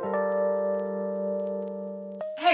Hey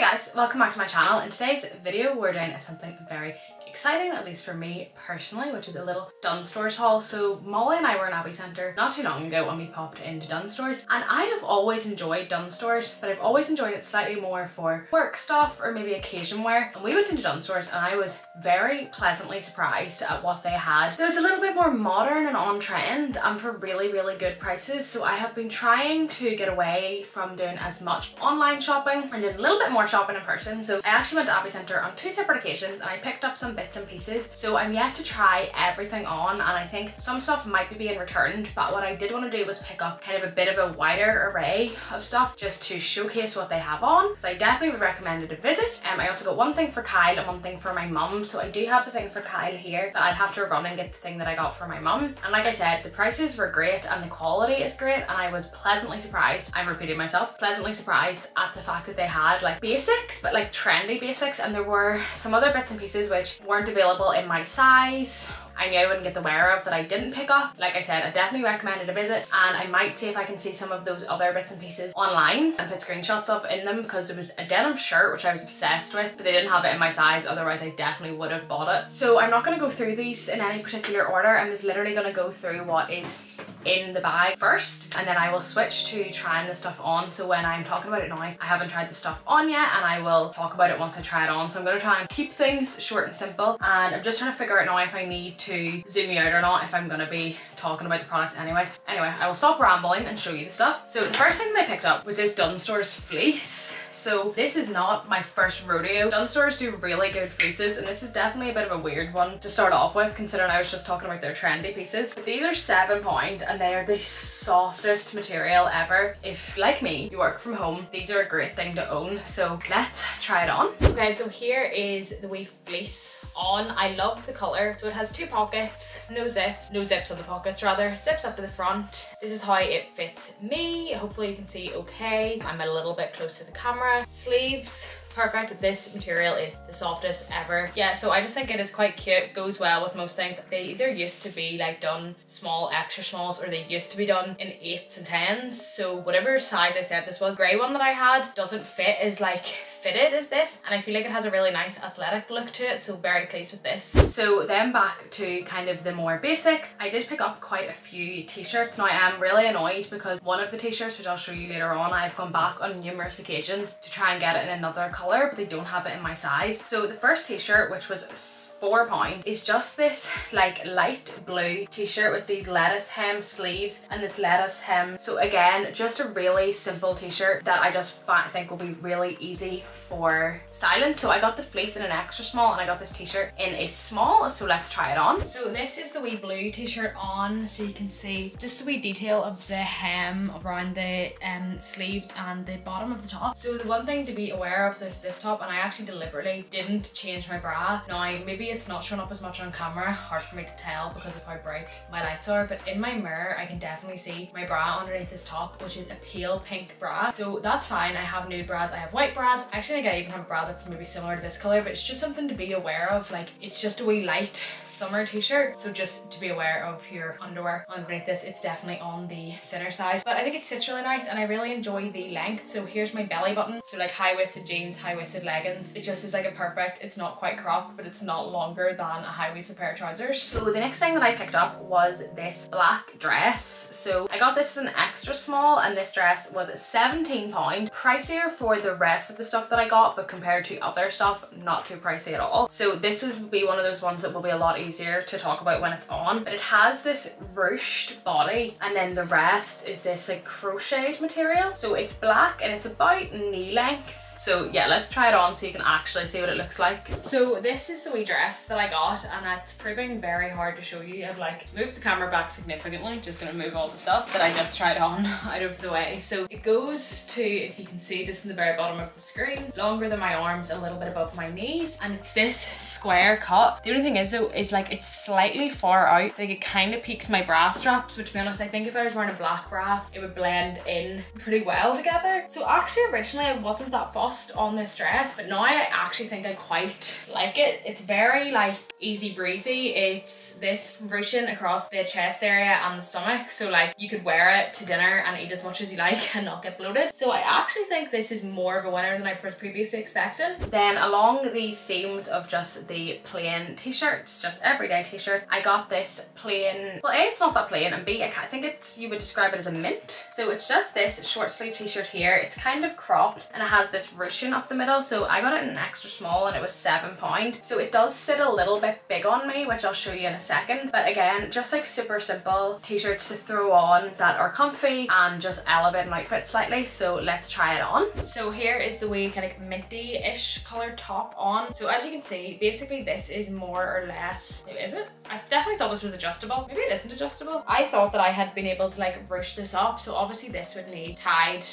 guys, welcome back to my channel. In today's video we're doing something very exciting, at least for me personally, which is a little Dunnes Stores haul. So Molly and I were in Abbey Centre not too long ago when we popped into Dunnes Stores and I have always enjoyed Dunnes Stores but I've always enjoyed it slightly more for work stuff or maybe occasion wear and we went into Dunnes Stores and I was very pleasantly surprised at what they had. There was a little bit more modern and on trend and for really really good prices so I have been trying to get away from doing as much online shopping and did a little bit more shopping in person. So I actually went to Abbey Centre on two separate occasions and I picked up some bits and pieces. So I'm yet to try everything on and I think some stuff might be being returned but what I did want to do was pick up kind of a bit of a wider array of stuff just to showcase what they have on. Because I definitely would recommend it a visit. Um, I also got one thing for Kyle and one thing for my mum. So I do have the thing for Kyle here but I'd have to run and get the thing that I got for my mum. And like I said the prices were great and the quality is great and I was pleasantly surprised. I'm repeating myself pleasantly surprised at the fact that they had like basics but like trendy basics and there were some other bits and pieces which weren't available in my size I knew I wouldn't get the wear of that I didn't pick up. Like I said, I definitely recommended a visit and I might see if I can see some of those other bits and pieces online and put screenshots of in them because it was a denim shirt which I was obsessed with but they didn't have it in my size otherwise I definitely would have bought it. So I'm not going to go through these in any particular order. I'm just literally going to go through what is in the bag first and then I will switch to trying the stuff on so when I'm talking about it now I haven't tried the stuff on yet and I will talk about it once I try it on so I'm going to try and keep things short and simple and I'm just trying to figure out now if I need to zoom you out or not if I'm going to be talking about the products anyway. Anyway, I will stop rambling and show you the stuff. So the first thing that I picked up was this Dunnes Stores fleece. So this is not my first rodeo. Dunnes Stores do really good fleeces and this is definitely a bit of a weird one to start off with considering I was just talking about their trendy pieces. But these are seven pound and they are the softest material ever. If like me, you work from home, these are a great thing to own. So let's try it on. Okay, so here is the wee fleece on. I love the color. So it has two pockets, no zip, no zips on the pockets rather, zips up to the front. This is how it fits me. Hopefully you can see okay. I'm a little bit close to the camera Sleeves, perfect. This material is the softest ever. Yeah, so I just think it is quite cute, goes well with most things. They either used to be like done small, extra smalls, or they used to be done in eights and tens. So whatever size I said this was, grey one that I had doesn't fit is like fitted as this and I feel like it has a really nice athletic look to it so very pleased with this. So then back to kind of the more basics. I did pick up quite a few t-shirts. Now I am really annoyed because one of the t-shirts which I'll show you later on I've gone back on numerous occasions to try and get it in another colour but they don't have it in my size. So the first t-shirt which was four pound is just this like light blue t-shirt with these lettuce hem sleeves and this lettuce hem. So again just a really simple t-shirt that I just think will be really easy for styling. So I got the fleece in an extra small and I got this t-shirt in a small so let's try it on. So this is the wee blue t-shirt on so you can see just the wee detail of the hem around the um, sleeves and the bottom of the top. So the one thing to be aware of this top and I actually deliberately didn't change my bra now maybe it's not showing up as much on camera, hard for me to tell because of how bright my lights are, but in my mirror I can definitely see my bra underneath this top, which is a pale pink bra. So that's fine, I have nude bras, I have white bras. I actually think I even have a bra that's maybe similar to this color, but it's just something to be aware of. Like, it's just a wee light summer t-shirt, so just to be aware of your underwear underneath this, it's definitely on the thinner side. But I think it sits really nice and I really enjoy the length. So here's my belly button. So like high-waisted jeans, high-waisted leggings. It just is like a perfect, it's not quite cropped, but it's not longer than a high-waisted pair of trousers. So the next thing that I picked up was this black dress. So I got this in extra small and this dress was 17 pound. Pricier for the rest of the stuff that I got, but compared to other stuff, not too pricey at all. So this would be one of those ones that will be a lot easier to talk about when it's on. But it has this ruched body and then the rest is this like crocheted material. So it's black and it's about knee length so yeah, let's try it on so you can actually see what it looks like. So this is the wee dress that I got and it's proving very hard to show you. I've like moved the camera back significantly, just gonna move all the stuff that I just tried on out of the way. So it goes to, if you can see just in the very bottom of the screen, longer than my arms, a little bit above my knees. And it's this square cut. The only thing is though, is like it's slightly far out. Like it kind of peaks my bra straps, which to be honest, I think if I was wearing a black bra, it would blend in pretty well together. So actually originally I wasn't that fussed lost on this dress, but now I actually think I quite like it. It's very like easy breezy. It's this ruching across the chest area and the stomach. So like you could wear it to dinner and eat as much as you like and not get bloated. So I actually think this is more of a winner than I was previously expecting. Then along the seams of just the plain t-shirts, just everyday t-shirt, I got this plain, well A, it's not that plain and B, I think it's, you would describe it as a mint. So it's just this short sleeve t-shirt here. It's kind of cropped and it has this ruching up the middle. So I got it in an extra small and it was seven pound. So it does sit a little bit big on me, which I'll show you in a second. But again, just like super simple t-shirts to throw on that are comfy and just elevate an outfit slightly. So let's try it on. So here is the wee kind of minty-ish colour top on. So as you can see, basically this is more or less, is it? I definitely thought this was adjustable. Maybe it isn't adjustable. I thought that I had been able to like ruche this up. So obviously this would need tied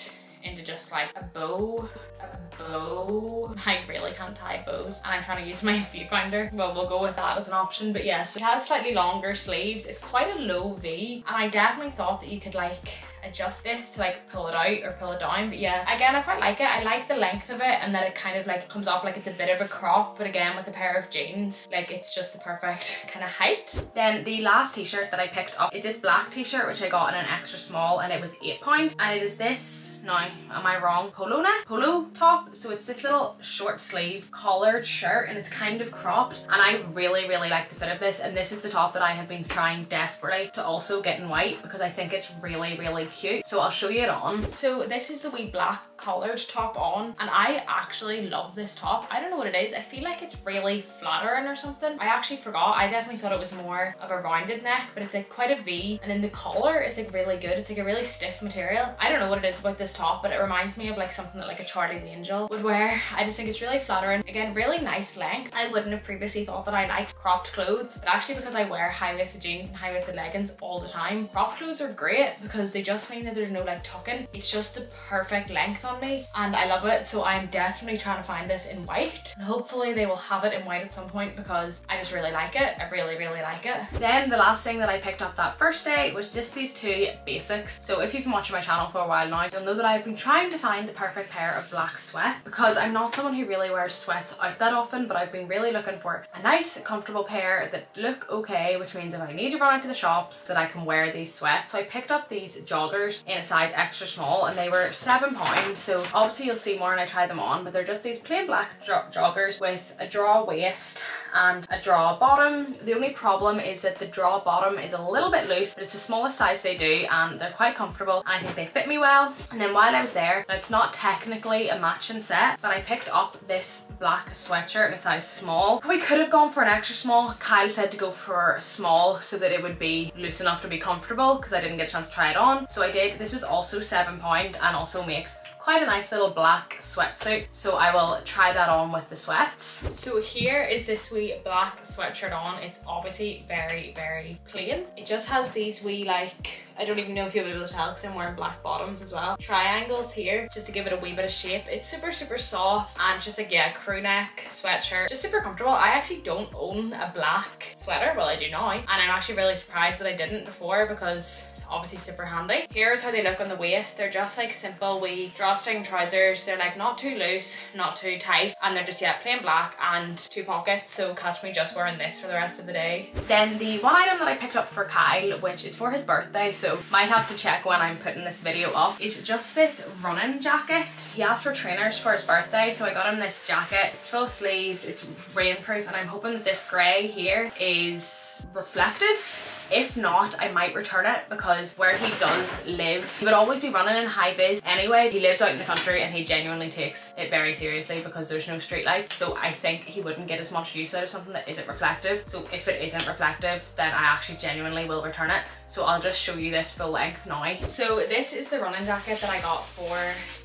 into just like a bow, a bow. I really can't tie bows and I'm trying to use my viewfinder. Well, we'll go with that as an option. But yes, yeah, so it has slightly longer sleeves. It's quite a low V and I definitely thought that you could like adjust this to like pull it out or pull it down. But yeah, again, I quite like it. I like the length of it and that it kind of like comes up like it's a bit of a crop, but again, with a pair of jeans, like it's just the perfect kind of height. Then the last t-shirt that I picked up is this black t-shirt, which I got in an extra small and it was eight pound. And it is this, now, am I wrong? Polo neck? Polo top? So it's this little short sleeve collared shirt and it's kind of cropped. And I really, really like the fit of this. And this is the top that I have been trying desperately to also get in white because I think it's really, really cute. So I'll show you it on. So this is the wee black collared top on and I actually love this top. I don't know what it is. I feel like it's really flattering or something. I actually forgot. I definitely thought it was more of a rounded neck, but it's like quite a V and then the collar is like really good. It's like a really stiff material. I don't know what it is about this top, but it reminds me of like something that like a Charlie's Angel would wear. I just think it's really flattering. Again, really nice length. I wouldn't have previously thought that I liked cropped clothes, but actually because I wear high-waisted jeans and high-waisted leggings all the time, cropped clothes are great because they just mean that there's no like tucking. It's just the perfect length on me and I love it. So I'm definitely trying to find this in white. And hopefully they will have it in white at some point because I just really like it. I really, really like it. Then the last thing that I picked up that first day was just these two basics. So if you've been watching my channel for a while now, you'll know that I've been trying to find the perfect pair of black sweat because I'm not someone who really wears sweats out that often, but I've been really looking for a nice, comfortable pair that look okay, which means if I need to run out to the shops that I can wear these sweats. So I picked up these joggers in a size extra small and they were seven pounds. So obviously you'll see more when I try them on, but they're just these plain black jo joggers with a draw waist and a draw bottom. The only problem is that the draw bottom is a little bit loose, but it's the smallest size they do and they're quite comfortable. I think they fit me well. And then while I was there, it's not technically a matching set, but I picked up this black sweatshirt in a size small. We could have gone for an extra small. Kyle said to go for small so that it would be loose enough to be comfortable because I didn't get a chance to try it on. So I did. This was also seven pound and also makes quite a nice little black sweatsuit. So I will try that on with the sweats. So here is this wee black sweatshirt on. It's obviously very, very plain. It just has these wee like, I don't even know if you'll be able to tell because I'm wearing black bottoms as well. Triangles here just to give it a wee bit of shape. It's super, super soft and just like, yeah, crew neck sweatshirt. Just super comfortable. I actually don't own a black sweater. Well, I do now. And I'm actually really surprised that I didn't before because obviously super handy. Here's how they look on the waist. They're just like simple wee drawstring trousers. They're like not too loose, not too tight, and they're just, yeah, plain black and two pockets. So catch me just wearing this for the rest of the day. Then the one item that I picked up for Kyle, which is for his birthday, so might have to check when I'm putting this video up, is just this running jacket. He asked for trainers for his birthday, so I got him this jacket. It's full sleeved, it's rainproof, and I'm hoping that this grey here is reflective if not, I might return it because where he does live, he would always be running in high vis anyway. He lives out in the country and he genuinely takes it very seriously because there's no street light. So I think he wouldn't get as much use out of something that isn't reflective. So if it isn't reflective, then I actually genuinely will return it. So I'll just show you this full length now. So this is the running jacket that I got for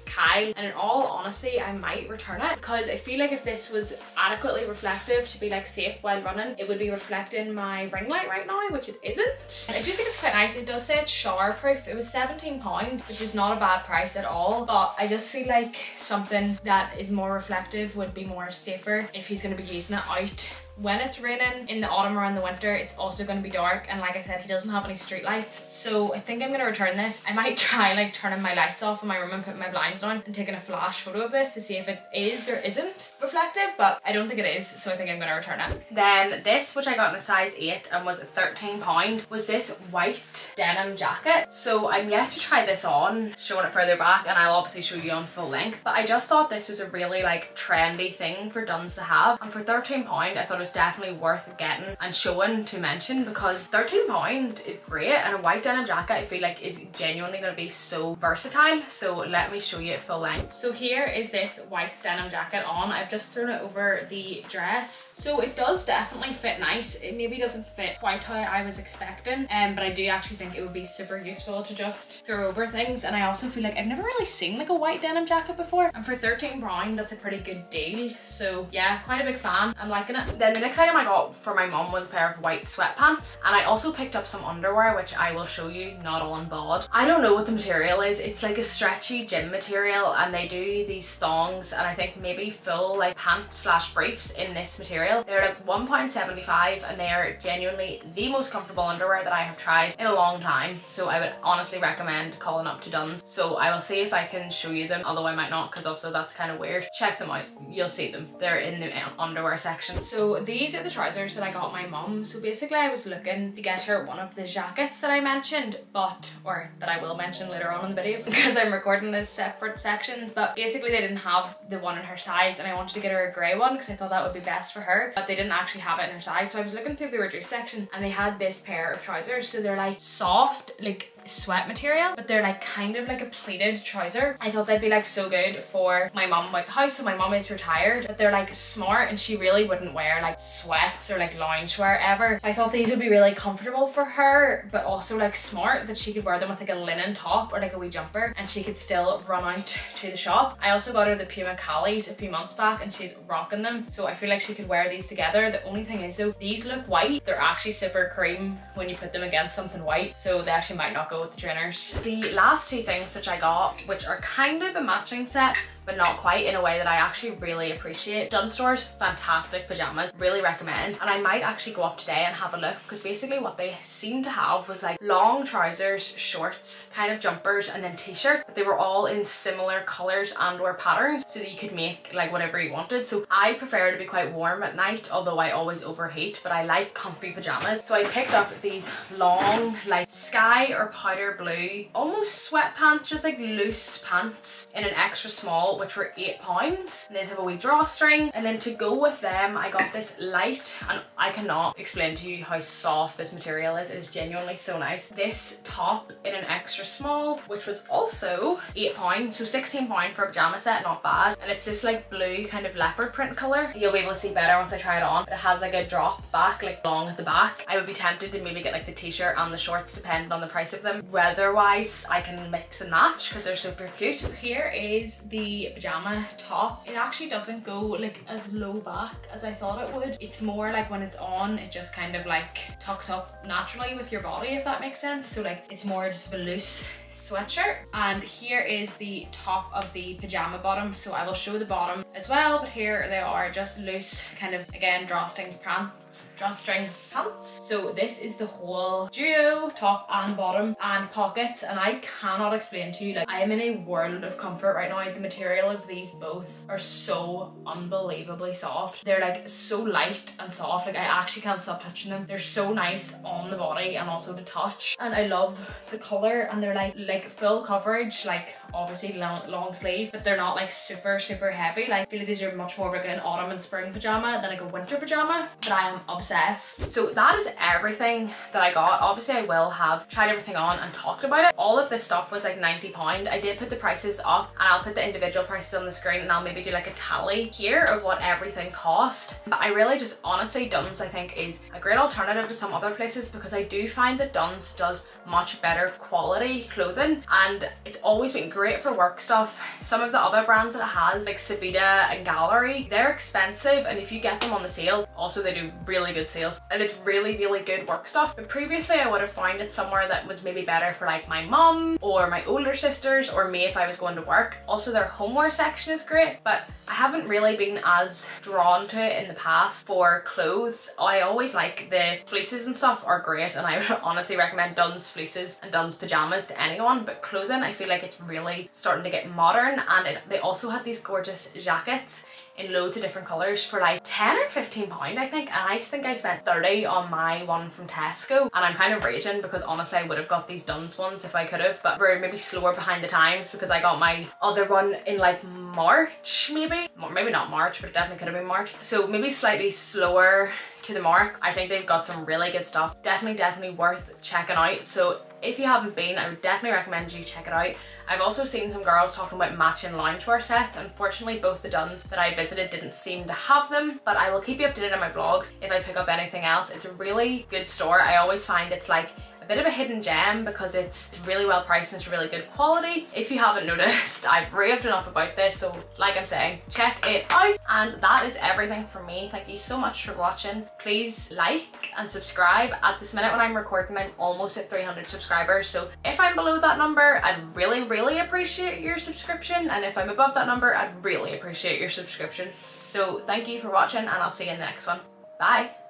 Kyle and in all honesty I might return it because I feel like if this was adequately reflective to be like safe while running it would be reflecting my ring light right now which it isn't. I do think it's quite nice. It does say it's shower proof. It was £17 which is not a bad price at all but I just feel like something that is more reflective would be more safer if he's going to be using it out when it's raining in the autumn or in the winter, it's also going to be dark. And like I said, he doesn't have any street lights. So I think I'm going to return this. I might try like turning my lights off in my room and putting my blinds on and taking a flash photo of this to see if it is or isn't reflective, but I don't think it is. So I think I'm going to return it. Then this, which I got in a size 8 and was 13 pound, was this white denim jacket. So I'm yet to try this on, showing it further back, and I'll obviously show you on full length. But I just thought this was a really like trendy thing for Dunnes to have. And for 13 pound, I thought was definitely worth getting and showing to mention because 13 pound is great and a white denim jacket I feel like is genuinely going to be so versatile. So let me show you it full length. So here is this white denim jacket on. I've just thrown it over the dress. So it does definitely fit nice. It maybe doesn't fit quite how I was expecting, um, but I do actually think it would be super useful to just throw over things. And I also feel like I've never really seen like a white denim jacket before. And for 13 pound, that's a pretty good deal. So yeah, quite a big fan. I'm liking it. Then the next item I got for my mom was a pair of white sweatpants. And I also picked up some underwear, which I will show you, not on bod. I don't know what the material is. It's like a stretchy gym material and they do these thongs and I think maybe full like pants slash briefs in this material. They're like £1.75 and they are genuinely the most comfortable underwear that I have tried in a long time. So I would honestly recommend calling up to Dunnes. So I will see if I can show you them, although I might not because also that's kind of weird. Check them out. You'll see them. They're in the um, underwear section. So these are the trousers that I got my mum. So basically I was looking to get her one of the jackets that I mentioned, but, or that I will mention later on in the video because I'm recording this separate sections, but basically they didn't have the one in her size and I wanted to get her a grey one because I thought that would be best for her, but they didn't actually have it in her size. So I was looking through the reduced section and they had this pair of trousers. So they're like soft, like sweat material but they're like kind of like a pleated trouser. I thought they'd be like so good for my mom out the house so my mom is retired but they're like smart and she really wouldn't wear like sweats or like loungewear ever. I thought these would be really comfortable for her but also like smart that she could wear them with like a linen top or like a wee jumper and she could still run out to the shop. I also got her the Puma Calis a few months back and she's rocking them so I feel like she could wear these together. The only thing is though these look white. They're actually super cream when you put them against something white so they actually might not go with the trainers. The last two things which I got, which are kind of a matching set, but not quite in a way that I actually really appreciate. Dunnes Stores fantastic pajamas, really recommend. And I might actually go up today and have a look because basically what they seemed to have was like long trousers, shorts, kind of jumpers and then t-shirts. But they were all in similar colors and or patterns so that you could make like whatever you wanted. So I prefer to be quite warm at night, although I always overheat, but I like comfy pajamas. So I picked up these long like sky or powder blue, almost sweatpants, just like loose pants in an extra small which were eight pounds. And they have a wee drawstring. And then to go with them, I got this light and I cannot explain to you how soft this material is. It is genuinely so nice. This top in an extra small, which was also eight pounds. So 16 pound for a pajama set, not bad. And it's this like blue kind of leopard print color. You'll be able to see better once I try it on. It has like a drop back, like long at the back. I would be tempted to maybe get like the t-shirt and the shorts depending on the price of them. Weather-wise, I can mix and match because they're super cute. Here is the pajama top. It actually doesn't go like as low back as I thought it would. It's more like when it's on, it just kind of like tucks up naturally with your body, if that makes sense. So like it's more just a loose sweatshirt and here is the top of the pajama bottom. So I will show the bottom as well but here they are just loose kind of again drawstring pants drawstring pants. So this is the whole duo top and bottom and pockets and I cannot explain to you like I am in a world of comfort right now. The material of these both are so unbelievably soft. They're like so light and soft like I actually can't stop touching them. They're so nice on the body and also to touch. And I love the color and they're like like full coverage like obviously long, long sleeve but they're not like super super heavy. Like I feel like these are much more of like an autumn and spring pajama than like a winter pajama but I am obsessed. So that is everything that I got. Obviously I will have tried everything on and talked about it. All of this stuff was like 90 pound. I did put the prices up and I'll put the individual prices on the screen and I'll maybe do like a tally here of what everything cost. But I really just honestly Dunnes I think is a great alternative to some other places because I do find that Dunnes does much better quality clothing and it's always been great for work stuff. Some of the other brands that it has like Savida and Gallery they're expensive and if you get them on the sale Also, they do really good sales and it's really, really good work stuff. But previously I would have found it somewhere that was maybe better for like my mum or my older sisters or me if I was going to work. Also, their homeware section is great, but I haven't really been as drawn to it in the past for clothes. I always like the fleeces and stuff are great and I would honestly recommend Dunnes fleeces and Dunnes pajamas to anyone, but clothing I feel like it's really starting to get modern and it, they also have these gorgeous jackets in loads of different colours for like 10 or 15 pound I think and I think I spent 30 on my one from Tesco and I'm kind of raging because honestly I would have got these Dunnes ones if I could have but we're maybe slower behind the times because I got my other one in like March maybe maybe not March but it definitely could have been March so maybe slightly slower to the mark. I think they've got some really good stuff. Definitely, definitely worth checking out. So if you haven't been, I would definitely recommend you check it out. I've also seen some girls talking about matching loungewear sets. Unfortunately, both the Dunnes that I visited didn't seem to have them, but I will keep you updated on my vlogs if I pick up anything else. It's a really good store. I always find it's like a bit of a hidden gem because it's really well priced and it's really good quality. If you haven't noticed, I've raved enough about this, so like I'm saying, check it out. And that is everything from me. Thank you so much for watching. Please like and subscribe. At this minute when I'm recording, I'm almost at 300 subscribers. So if I'm below that number, I'd really, really appreciate your subscription. And if I'm above that number, I'd really appreciate your subscription. So thank you for watching and I'll see you in the next one. Bye.